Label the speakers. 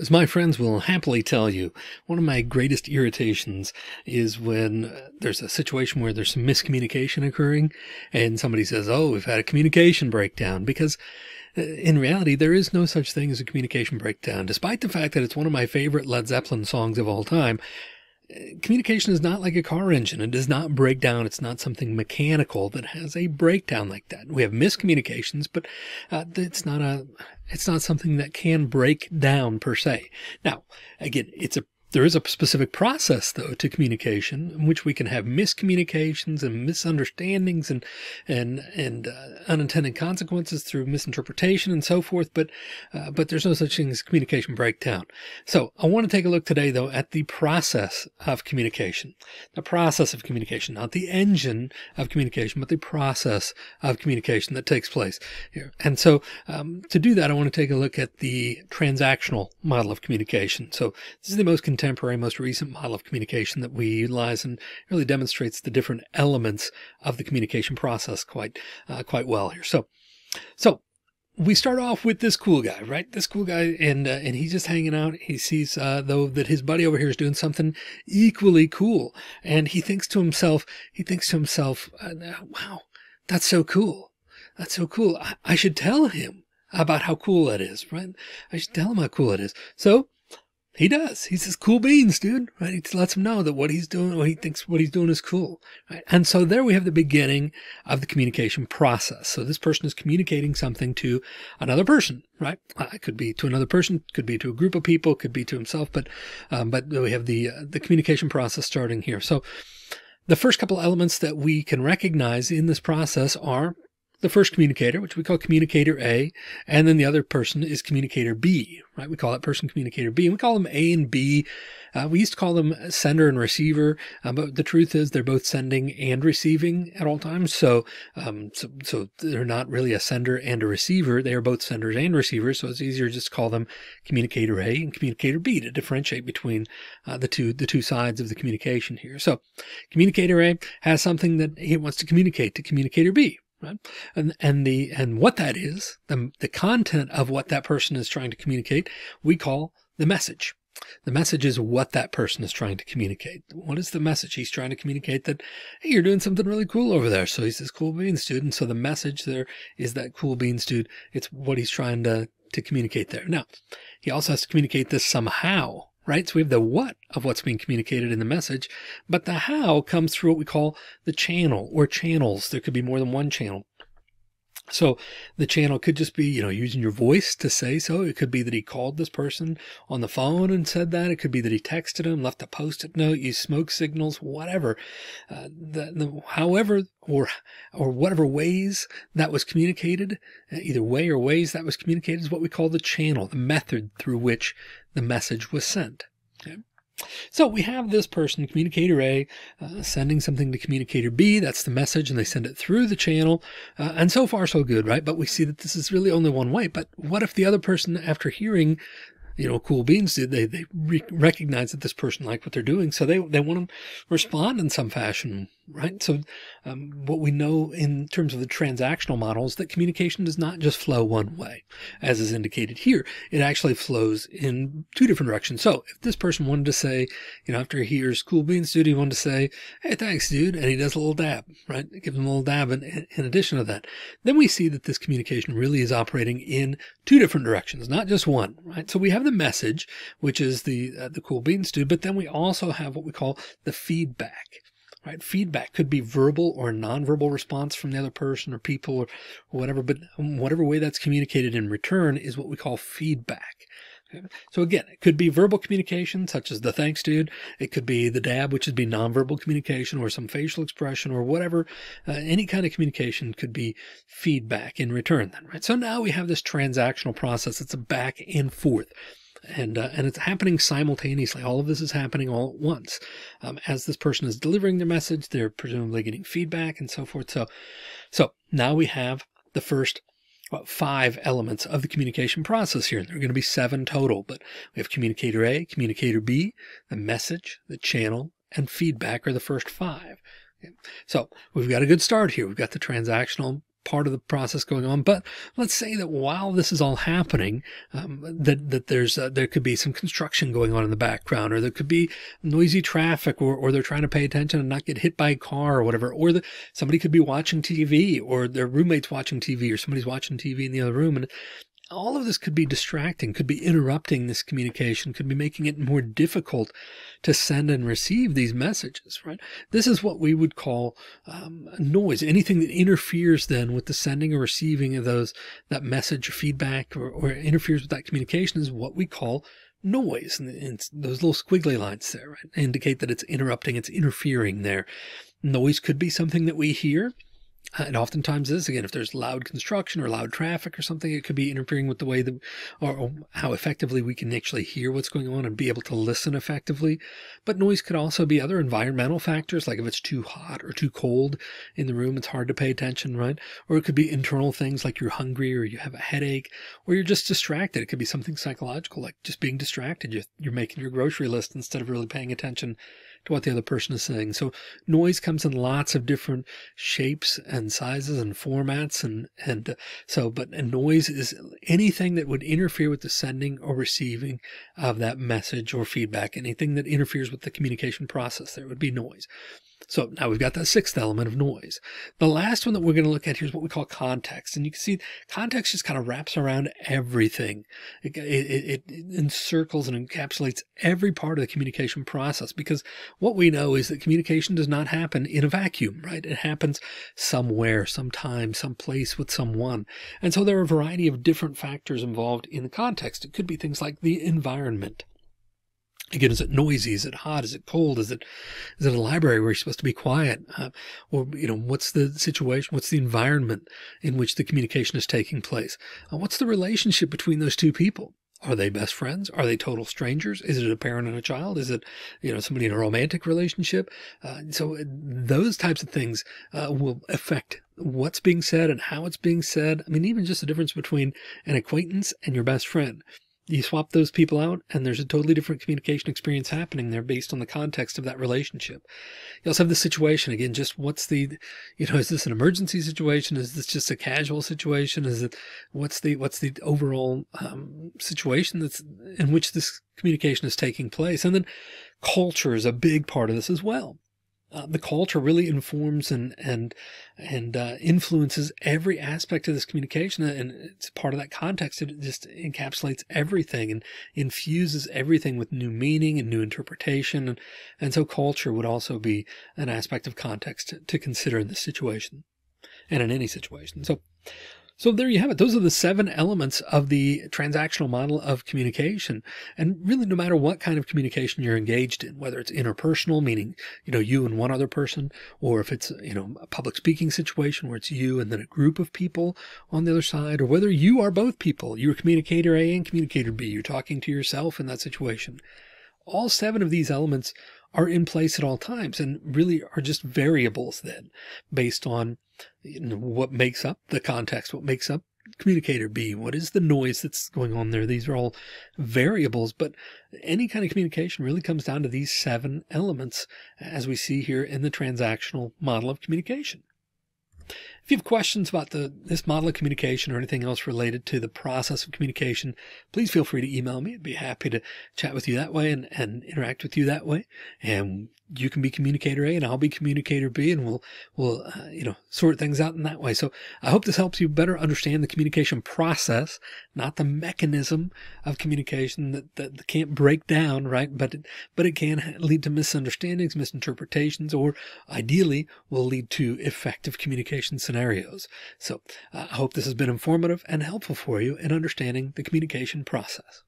Speaker 1: As my friends will happily tell you, one of my greatest irritations is when uh, there's a situation where there's some miscommunication occurring and somebody says, Oh, we've had a communication breakdown because uh, in reality, there is no such thing as a communication breakdown. Despite the fact that it's one of my favorite Led Zeppelin songs of all time, communication is not like a car engine. It does not break down. It's not something mechanical that has a breakdown like that. We have miscommunications, but uh, it's not a it's not something that can break down per se. Now, again, it's a there is a specific process, though, to communication in which we can have miscommunications and misunderstandings and and and uh, unintended consequences through misinterpretation and so forth. But uh, but there's no such thing as communication breakdown. So I want to take a look today, though, at the process of communication, the process of communication, not the engine of communication, but the process of communication that takes place here. And so um, to do that, I want to take a look at the transactional model of communication. So this is the most contemporary, most recent model of communication that we utilize and really demonstrates the different elements of the communication process quite, uh, quite well here. So, so we start off with this cool guy, right? This cool guy, and uh, and he's just hanging out. He sees uh, though that his buddy over here is doing something equally cool, and he thinks to himself, he thinks to himself, uh, "Wow, that's so cool. That's so cool. I, I should tell him about how cool that is, right? I should tell him how cool it is." So he does. He says, cool beans, dude. Right? He lets him know that what he's doing, what he thinks what he's doing is cool. Right? And so there we have the beginning of the communication process. So this person is communicating something to another person, right? Uh, it could be to another person, could be to a group of people, could be to himself, but, um, but we have the, uh, the communication process starting here. So the first couple elements that we can recognize in this process are the first communicator, which we call communicator A, and then the other person is communicator B, right? We call that person communicator B, and we call them A and B. Uh, we used to call them sender and receiver, uh, but the truth is they're both sending and receiving at all times. So, um, so, so they're not really a sender and a receiver. They are both senders and receivers. So it's easier just to call them communicator A and communicator B to differentiate between uh, the two the two sides of the communication here. So, communicator A has something that he wants to communicate to communicator B right? And and the and what that is, the the content of what that person is trying to communicate, we call the message. The message is what that person is trying to communicate. What is the message? He's trying to communicate that, hey, you're doing something really cool over there. So he's this cool beans, dude. And so the message there is that cool beans, dude. It's what he's trying to, to communicate there. Now, he also has to communicate this somehow right? So we have the what of what's being communicated in the message, but the how comes through what we call the channel or channels. There could be more than one channel. So the channel could just be, you know, using your voice to say so. It could be that he called this person on the phone and said that. It could be that he texted him, left a post-it note, used smoke signals, whatever. Uh, the, the, however, or, or whatever ways that was communicated, uh, either way or ways that was communicated is what we call the channel, the method through which the message was sent. Okay? So we have this person, communicator A, uh, sending something to communicator B. That's the message, and they send it through the channel. Uh, and so far, so good, right? But we see that this is really only one way. But what if the other person, after hearing you know, cool beans did. They, they re- recognize that this person liked what they're doing. So they, they want to respond in some fashion, right? So, um, what we know in terms of the transactional model is that communication does not just flow one way, as is indicated here. It actually flows in two different directions. So if this person wanted to say, you know, after he hears cool beans, dude, he wanted to say, Hey, thanks, dude. And he does a little dab, right? Gives him a little dab in, in addition to that. Then we see that this communication really is operating in two different directions, not just one, right? So we have the message, which is the uh, the cool beans dude, but then we also have what we call the feedback. Right? Feedback could be verbal or nonverbal response from the other person or people or, whatever, but whatever way that's communicated in return is what we call feedback. So again, it could be verbal communication, such as the thanks dude. It could be the dab, which would be nonverbal communication or some facial expression or whatever. Uh, any kind of communication could be feedback in return then, right? So now we have this transactional process. It's a back and forth and uh, and it's happening simultaneously. All of this is happening all at once. Um, as this person is delivering their message, they're presumably getting feedback and so forth. So, so now we have the first five elements of the communication process here. There are going to be seven total, but we have communicator A, communicator B, the message, the channel, and feedback are the first five. Okay. So we've got a good start here. We've got the transactional part of the process going on. But let's say that while this is all happening, um, that, that there's, uh, there could be some construction going on in the background, or there could be noisy traffic, or, or they're trying to pay attention and not get hit by a car or whatever, or the, somebody could be watching TV or their roommate's watching TV or somebody's watching TV in the other room. And all of this could be distracting, could be interrupting this communication, could be making it more difficult to send and receive these messages, right? This is what we would call um, noise. Anything that interferes then with the sending or receiving of those, that message or feedback or, or interferes with that communication is what we call noise. And, those little squiggly lines there, right, indicate that it's interrupting, it's interfering there. Noise could be something that we hear. Uh, and oftentimes is again, if there's loud construction or loud traffic or something, it could be interfering with the way that, or, or, how effectively we can actually hear what's going on and be able to listen effectively. But noise could also be other environmental factors, like if it's too hot or too cold in the room, it's hard to pay attention, right? Or it could be internal things like you're hungry or you have a headache or you're just distracted. It could be something psychological, like just being distracted. You're, you're making your grocery list instead of really paying attention to what the other person is saying. So noise comes in lots of different shapes and sizes and formats. And, and uh, so, but a noise is anything that would interfere with the sending or receiving of that message or feedback, anything that interferes with the communication process, there would be noise. So now we've got that sixth element of noise. The last one that we're going to look at here is what we call context. And you can see context just kind of wraps around everything. It, it, it, encircles and encapsulates every part of the communication process because what we know is that communication does not happen in a vacuum, right? It happens somewhere, sometime, someplace with someone. And so there are a variety of different factors involved in the context. It could be things like the environment. Again, is it noisy? Is it hot? Is it cold? Is it, is it a library where you're supposed to be quiet? Uh, or, you know, what's the situation? What's the environment in which the communication is taking place? Uh, what's the relationship between those two people? Are they best friends? Are they total strangers? Is it a parent and a child? Is it, you know, somebody in a romantic relationship? Uh, so uh, those types of things uh, will affect what's being said and how it's being said. I mean, even just the difference between an acquaintance and your best friend you swap those people out and there's a totally different communication experience happening there based on the context of that relationship. You also have the situation again, just what's the, you know, is this an emergency situation? Is this just a casual situation? Is it, what's the, what's the overall um, situation that's in which this communication is taking place? And then culture is a big part of this as well uh, the culture really informs and and and uh, influences every aspect of this communication, and it's part of that context. It just encapsulates everything and infuses everything with new meaning and new interpretation, and and so culture would also be an aspect of context to, to consider in this situation, and in any situation. So. So there you have it. Those are the seven elements of the transactional model of communication. And really, no matter what kind of communication you're engaged in, whether it's interpersonal, meaning, you know, you and one other person, or if it's, you know, a public speaking situation where it's you and then a group of people on the other side, or whether you are both people, you're communicator A and communicator B, you're talking to yourself in that situation. All seven of these elements are in place at all times and really are just variables then based on you know, what makes up the context, what makes up communicator B, what is the noise that's going on there. These are all variables, but any kind of communication really comes down to these seven elements as we see here in the transactional model of communication. If you have questions about the, this model of communication or anything else related to the process of communication, please feel free to email me. I'd be happy to chat with you that way and, and interact with you that way. And you can be communicator A and I'll be communicator B and we'll, we'll, uh, you know, sort things out in that way. So I hope this helps you better understand the communication process, not the mechanism of communication that, that, can't break down, right? But, it, but it can lead to misunderstandings, misinterpretations, or ideally will lead to effective communication scenarios. So uh, I hope this has been informative and helpful for you in understanding the communication process.